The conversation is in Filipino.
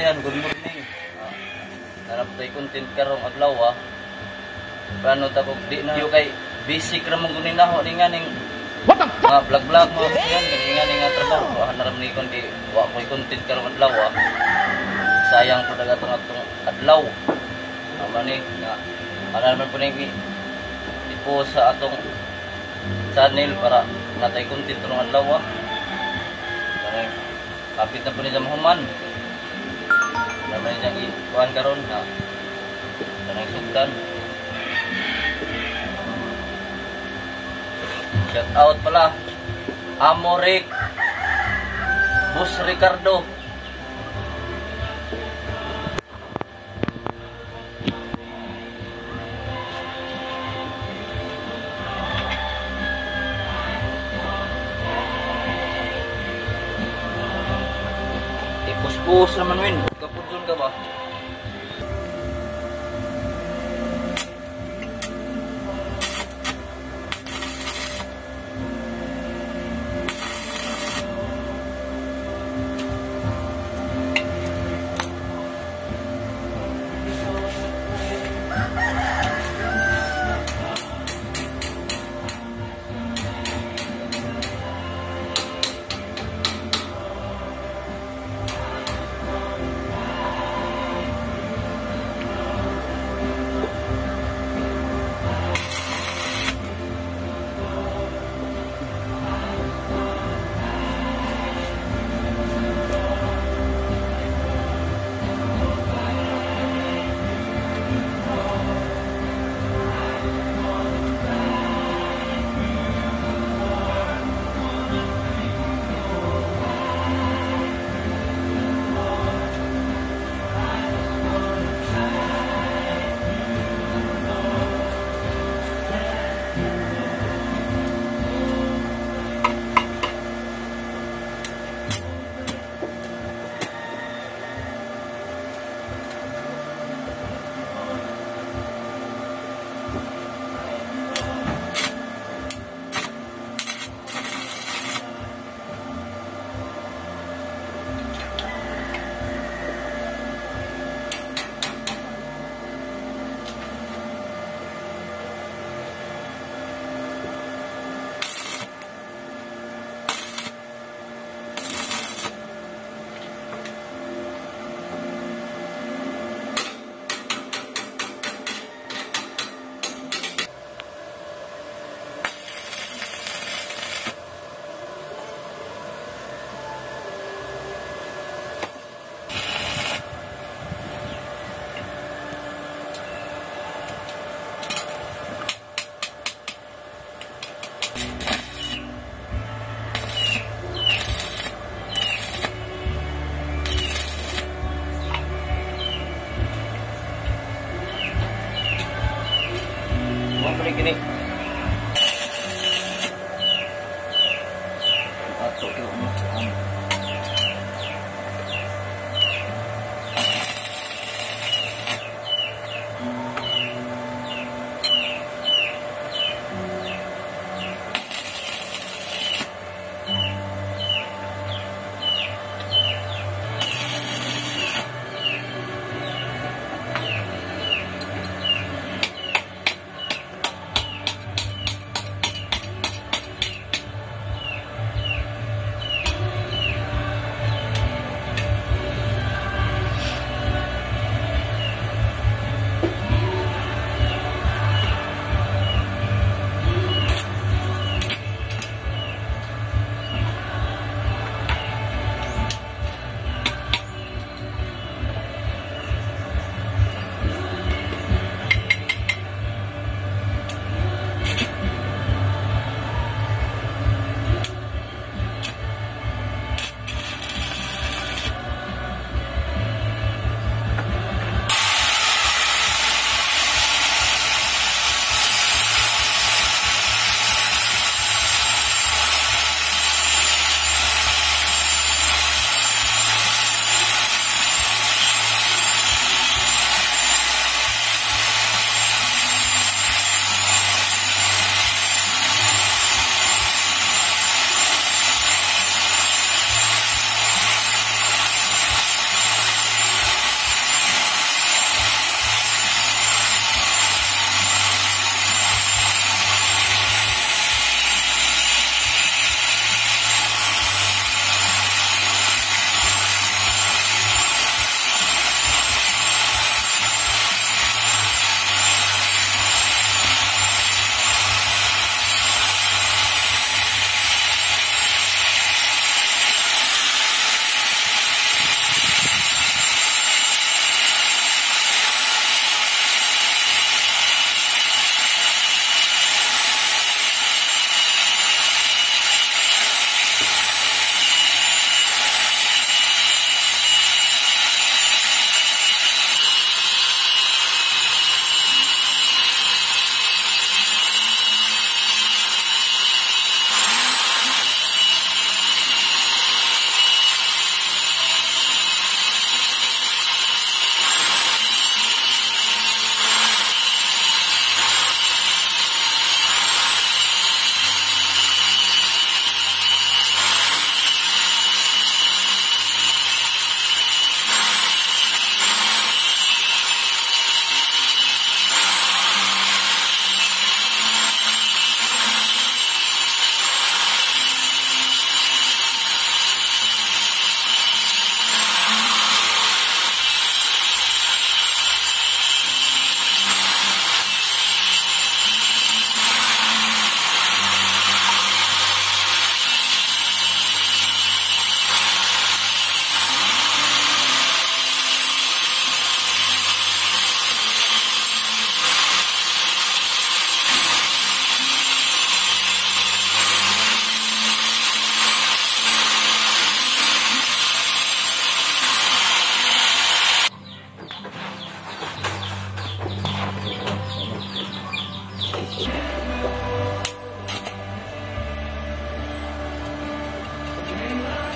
kasayan, good morning. Uh, Narap tayo content karong adlaw ah. Plano ta kog di na kay basic ra mong gunin naho ni nga ning What the fuck? Mga vlog-vlog mga kasayan, gani nga ning trabaho. Ah, naram ni kon di wa ko'y content karong adlaw ah. Sayang po daga tong atong adlaw. Ama ni nga ana naman po ning ipo sa atong channel para natay content tong adlaw kapit na po ni Jamhuman. Naman niyang ikuhan karon na kanang sugdan. Shout out pala. Amorik. Bus Ricardo. Ipus-pus naman win. Kaputsun ka ba? Amen.